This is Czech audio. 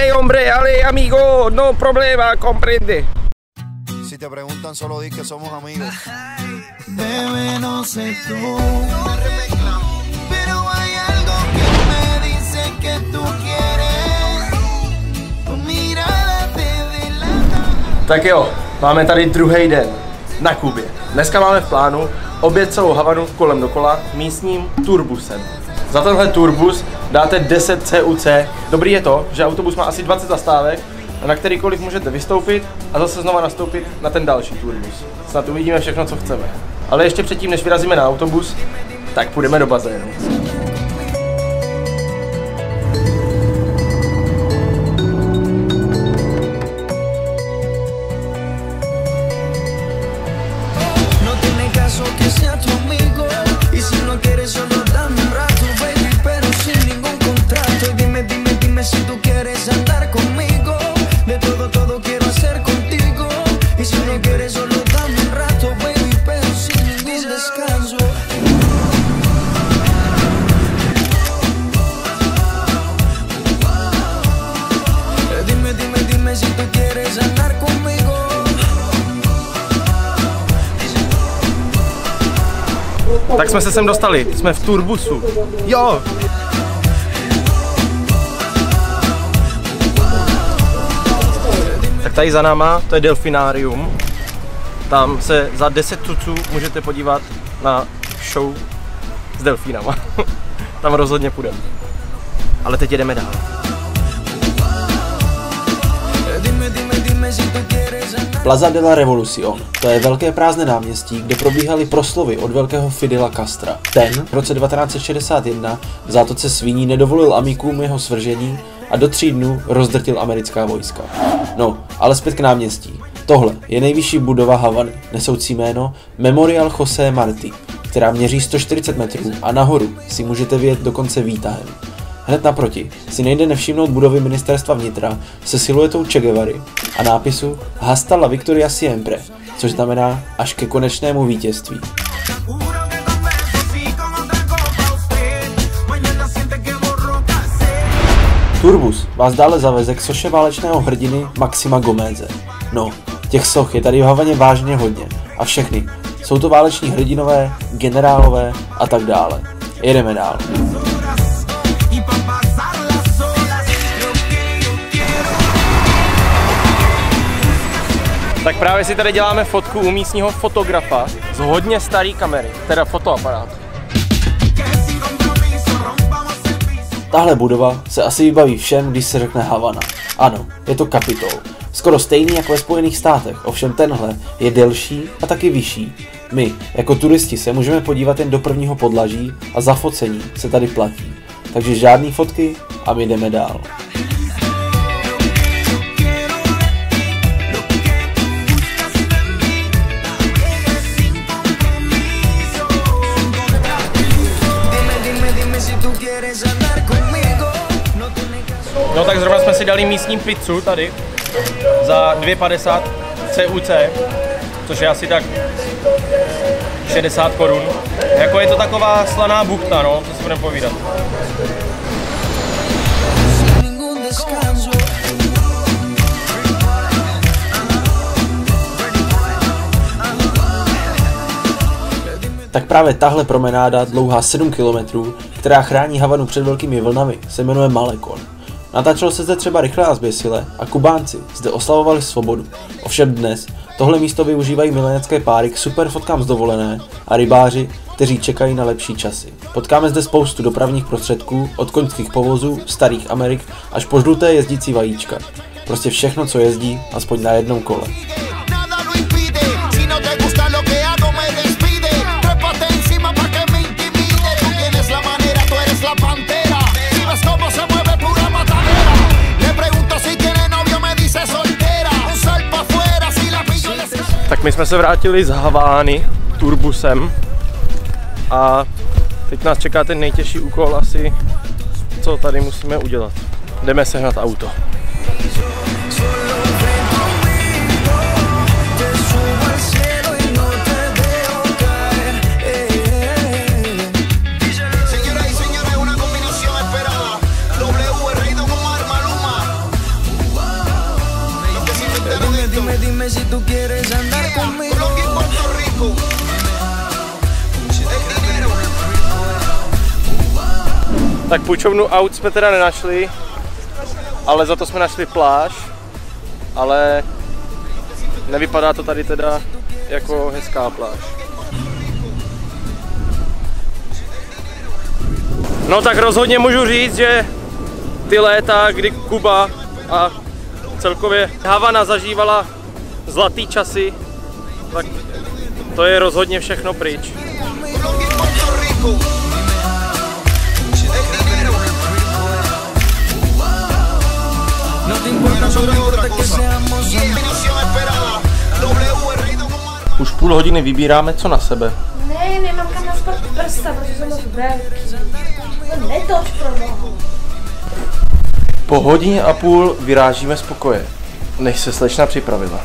hey hombre, ale amigo, no problema, comprende. Si te preguntan, solo di que somos amigos. Bebé, no sé tú, pero hay algo que me dice que tú quieres. Tu mirada te delata. Tak jo, máme tady druhý den na Kubě. Dneska máme v plánu obět celou Havanu kolem dokola místním turbusem. Za tenhle turbus dáte 10 CUC. Dobrý je to, že autobus má asi 20 zastávek, na kterýkoliv můžete vystoupit a zase znova nastoupit na ten další turbus. Snad uvidíme všechno, co chceme. Ale ještě předtím, než vyrazíme na autobus, tak půjdeme do bazénu. Tak jsme se sem dostali, jsme v turbusu. Jo! Tak tady za náma, to je delfinárium. Tam se za 10 tuců můžete podívat na show s delfínama. Tam rozhodně půjdeme. Ale teď jedeme dál. Plaza de la Revolución. To je velké prázdné náměstí, kde probíhaly proslovy od velkého Fidela Castra. Ten v roce 1961 v zátoce Svíní nedovolil amíkům jeho svržení a do tří dnů rozdrtil americká vojska. No, ale zpět k náměstí. Tohle je nejvyšší budova Havany, nesoucí jméno Memorial José Martí, která měří 140 metrů a nahoru si můžete vyjet dokonce výtahem. Hned naproti si nejde nevšimnout budovy ministerstva vnitra se siluetou Che Guevary a nápisu Hasta la Victoria Siempre, což znamená až ke konečnému vítězství. Turbus vás dále zaveze k soše válečného hrdiny Maxima Gomeze. No, těch soch je tady v Havaně vážně hodně a všechny. Jsou to váleční hrdinové, generálové a tak dále. Jedeme dál. Právě si tady děláme fotku u místního fotografa z hodně starý kamery, teda piso. Tahle budova se asi vybaví všem, když se řekne Havana. Ano, je to kapitol. Skoro stejný jako ve Spojených státech, ovšem tenhle je delší a taky vyšší. My, jako turisti, se můžeme podívat jen do prvního podlaží a za focení se tady platí. Takže žádný fotky a my jdeme dál. No tak zrovna jsme si dali místní pizzu tady za 2,50 CUC, což je asi tak 60 korun. Jako je to taková slaná buchta, no, co si budeme povídat. Tak právě tahle promenáda, dlouhá 7 km, která chrání Havanu před velkými vlnami, se jmenuje Malekon. Natáčelo se zde třeba rychle a zběsile a Kubánci zde oslavovali svobodu. Ovšem dnes tohle místo využívají milenecké páry k super fotkám z dovolené a rybáři, kteří čekají na lepší časy. Potkáme zde spoustu dopravních prostředků, od koňských povozů, starých Amerik až po žluté jezdící vajíčka. Prostě všechno, co jezdí, aspoň na jednom kole. Tak my jsme se vrátili z Havány turbusem a teď nás čeká ten nejtěžší úkol asi, co tady musíme udělat. Jdeme sehnat auto. Dime, dime si tú quieres andar conmigo. Colombia y Puerto Rico. Tak půjčovnu aut jsme teda nenašli, ale za to jsme našli pláž, ale nevypadá to tady teda jako hezká pláž. No tak rozhodně můžu říct, že ty léta, kdy Kuba a celkově Havana zažívala zlatý časy, tak to je rozhodně všechno pryč. Už půl hodiny vybíráme co na sebe. Ne, nemám kam naspat prsta, protože jsem moc velký. To netoč pro bohu. Po hodině a půl vyrážíme z pokoje, než se slečna připravila.